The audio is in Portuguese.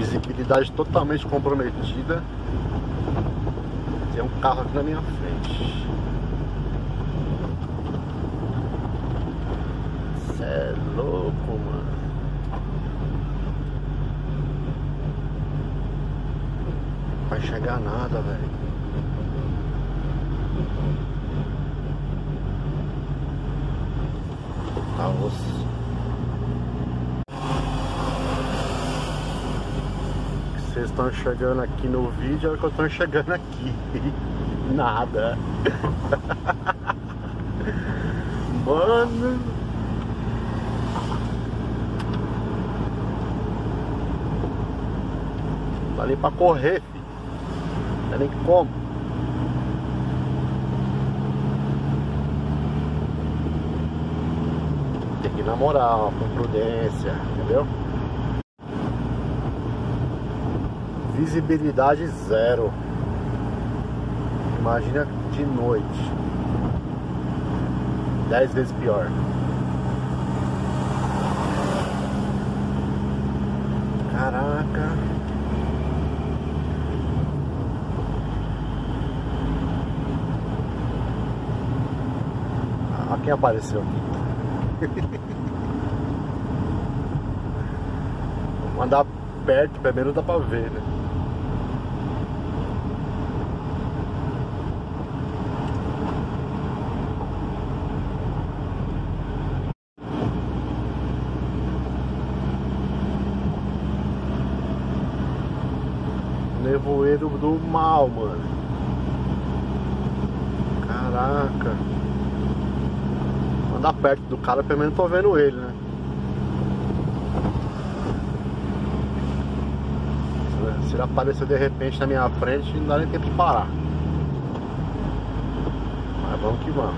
Visibilidade totalmente comprometida. Tem um carro aqui na minha frente. Cê é louco, mano. Não vai chegar nada, velho. Tá osso. Vocês estão enxergando aqui no vídeo é o que eu estou enxergando aqui. Nada. Mano. Não nem pra correr, filho. Não dá nem como. Tem que ir na moral, com prudência, entendeu? Visibilidade zero. Imagina de noite. Dez vezes pior. Caraca. Ah, quem apareceu aqui? Vou andar perto, primeiro dá pra ver, né? Nevoeiro do mal, mano. Caraca. Andar perto do cara, pelo menos tô vendo ele, né? Se ele aparecer de repente na minha frente, não dá nem tempo de parar. Mas vamos que vamos.